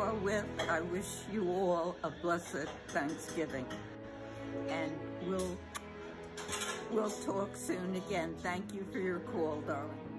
are with, I wish you all a blessed Thanksgiving. And we'll, we'll talk soon again. Thank you for your call, darling.